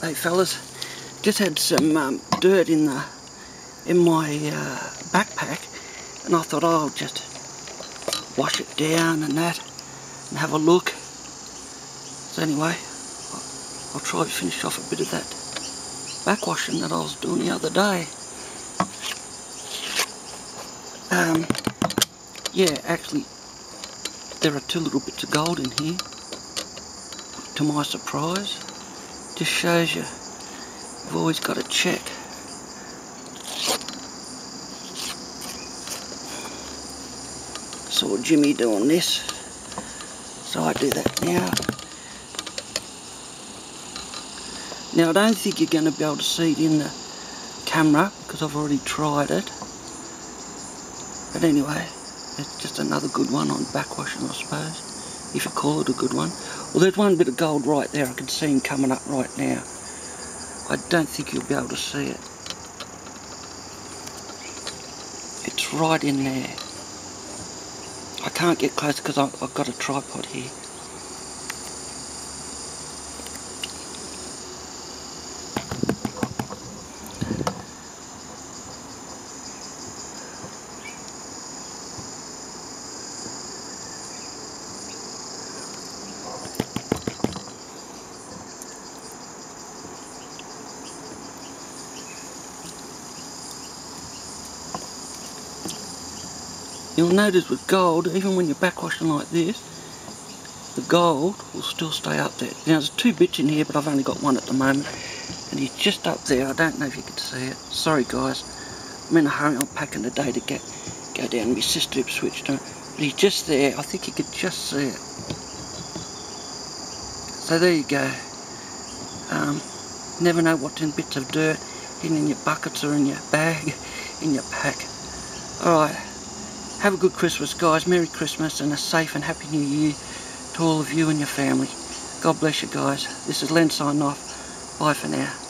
Hey fellas, just had some um, dirt in the in my uh, backpack and I thought oh, I'll just wash it down and that and have a look. So anyway, I'll try to finish off a bit of that backwashing that I was doing the other day. Um, yeah, actually, there are two little bits of gold in here, to my surprise. Just shows you, you've always got to check. Saw Jimmy doing this, so I do that now. Now I don't think you're going to be able to see it in the camera because I've already tried it. But anyway, it's just another good one on backwashing I suppose, if you call it a good one. Well there's one bit of gold right there, I can see him coming up right now. I don't think you'll be able to see it. It's right in there. I can't get close because I've got a tripod here. You'll notice with gold, even when you're backwashing like this, the gold will still stay up there. Now there's two bits in here, but I've only got one at the moment. And he's just up there. I don't know if you can see it. Sorry guys. I'm in a hurry. I'm packing today to get go down. My sister switched on. But he's just there. I think you could just see it. So there you go. Um, never know what's in bits of dirt hidden in your buckets or in your bag, in your pack. Alright. Have a good Christmas, guys. Merry Christmas and a safe and happy New Year to all of you and your family. God bless you, guys. This is Len signing off. Bye for now.